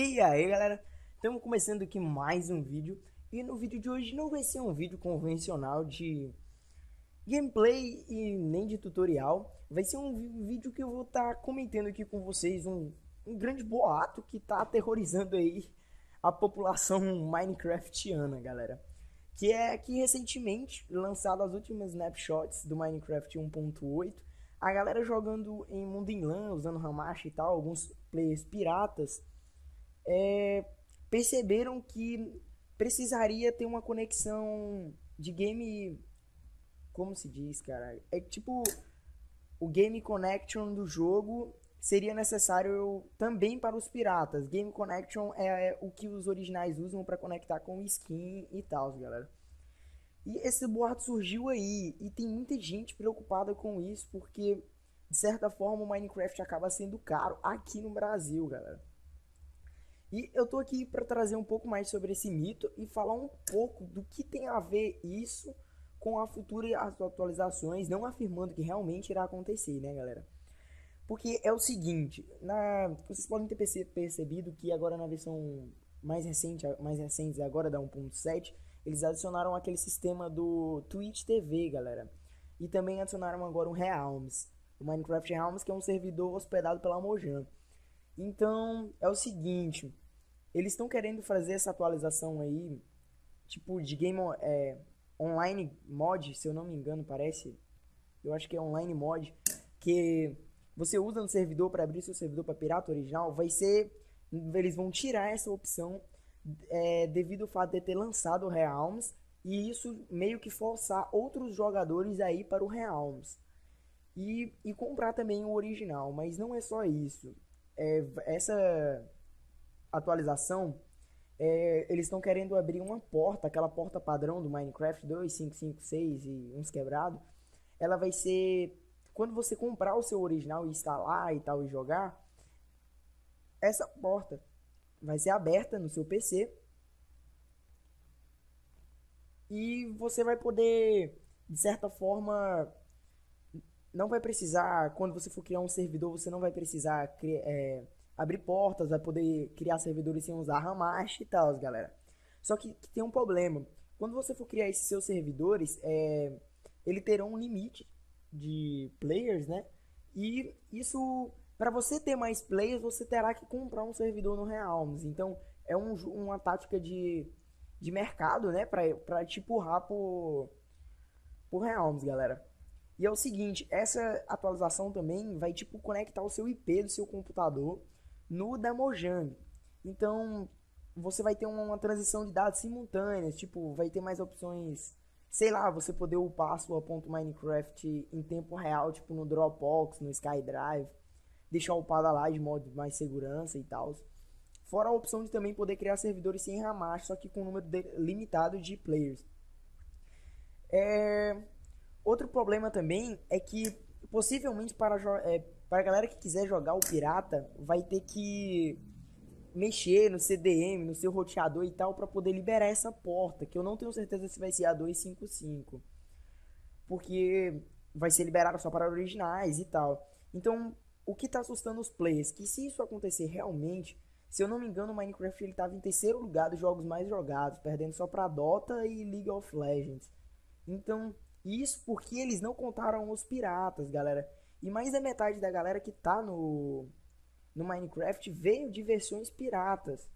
E aí galera, estamos começando aqui mais um vídeo. E no vídeo de hoje não vai ser um vídeo convencional de gameplay e nem de tutorial. Vai ser um vídeo que eu vou estar tá comentando aqui com vocês um, um grande boato que está aterrorizando aí a população minecraftiana galera. Que é que recentemente, lançado as últimas snapshots do Minecraft 1.8 a galera jogando em mundo em LAN, usando Hamashi e tal, alguns players piratas, é, perceberam que precisaria ter uma conexão de game. Como se diz, cara? É tipo. O game connection do jogo seria necessário também para os piratas. Game connection é o que os originais usam para conectar com skin e tal, galera. E esse boato surgiu aí e tem muita gente preocupada com isso porque de certa forma o Minecraft acaba sendo caro aqui no Brasil, galera. E eu tô aqui para trazer um pouco mais sobre esse mito e falar um pouco do que tem a ver isso com a futura as atualizações, não afirmando que realmente irá acontecer, né, galera? Porque é o seguinte, na, vocês podem ter percebido que agora na versão mais recente, mais recente agora da 1.7, eles adicionaram aquele sistema do Twitch TV, galera. E também adicionaram agora o Realms, o Minecraft Realms, que é um servidor hospedado pela Mojang. Então, é o seguinte, eles estão querendo fazer essa atualização aí, tipo de game é, online mod, se eu não me engano, parece. Eu acho que é online mod, que você usa no servidor para abrir seu servidor para pirata original, vai ser eles vão tirar essa opção é, devido ao fato de ter lançado o Realms e isso meio que forçar outros jogadores aí para o Realms e, e comprar também o original, mas não é só isso é, essa atualização, é, eles estão querendo abrir uma porta, aquela porta padrão do Minecraft 2.556 e uns quebrados. Ela vai ser quando você comprar o seu original e instalar e tal e jogar, essa porta vai ser aberta no seu PC e você vai poder de certa forma não vai precisar, quando você for criar um servidor, você não vai precisar é, abrir portas, vai poder criar servidores sem usar Hamash e tal, galera. Só que, que, tem um problema. Quando você for criar esses seus servidores, é, ele terá um limite de players, né? E isso, para você ter mais players, você terá que comprar um servidor no Realms. Então, é um, uma tática de, de mercado, né? Para te empurrar por, por Realms, galera. E é o seguinte, essa atualização também vai tipo conectar o seu IP do seu computador no da Mojang. Então, você vai ter uma transição de dados simultâneas, tipo, vai ter mais opções, sei lá, você poder upar a sua ponto Minecraft em tempo real, tipo no Dropbox, no SkyDrive, deixar upada lá de modo de mais segurança e tal. Fora a opção de também poder criar servidores sem ramar, só que com um número limitado de players. É, Outro problema também é que possivelmente para, é, para a galera que quiser jogar o pirata vai ter que mexer no CDM, no seu roteador e tal para poder liberar essa porta, que eu não tenho certeza se vai ser a 255. Porque vai ser liberado só para originais e tal. Então, o que está assustando os players? Que se isso acontecer realmente, se eu não me engano, o Minecraft ele estava em terceiro lugar dos jogos mais jogados, perdendo só para Dota e League of Legends. Então, isso porque eles não contaram os piratas, galera. E mais da metade da galera que tá no, no Minecraft veio de versões piratas.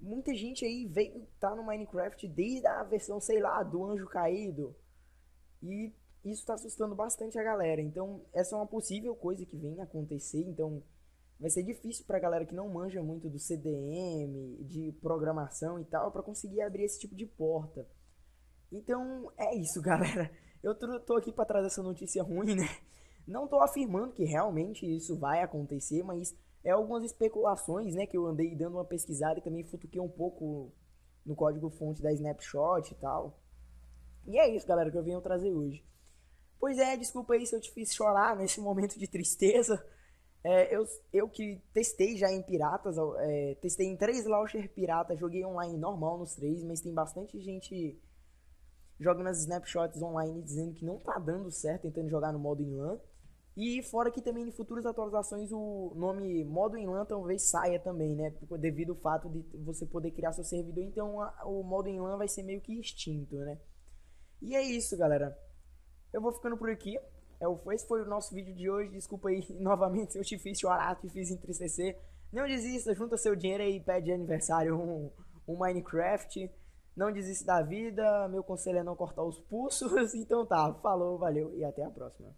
Muita gente aí veio tá no Minecraft desde a versão, sei lá, do Anjo Caído. E isso tá assustando bastante a galera. Então, essa é uma possível coisa que vem acontecer. Então, vai ser difícil pra galera que não manja muito do CDM, de programação e tal, para conseguir abrir esse tipo de porta. Então, é isso, galera. Eu tô aqui para trazer essa notícia ruim, né? Não tô afirmando que realmente isso vai acontecer, mas é algumas especulações, né, que eu andei dando uma pesquisada e também futuquei um pouco no código fonte da Snapshot e tal. E é isso, galera, que eu venho trazer hoje. Pois é, desculpa aí se eu te fiz chorar nesse momento de tristeza. É, eu, eu que testei já em piratas, é, testei em três launcher piratas, joguei online normal nos três, mas tem bastante gente joga nas snapshots online dizendo que não tá dando certo tentando jogar no modo em LAN. E fora que também em futuras atualizações o nome modo em LAN talvez saia também, né? Devido ao fato de você poder criar seu servidor, então a, o modo em LAN vai ser meio que extinto, né? E é isso, galera. Eu vou ficando por aqui. É esse foi o nosso vídeo de hoje. Desculpa aí novamente se eu te fiz chorar, te fiz entristecer. Não desista, junta seu dinheiro e pede de aniversário um, um Minecraft. Não desista da vida. Meu conselho é não cortar os pulsos. Então tá, falou, valeu e até a próxima.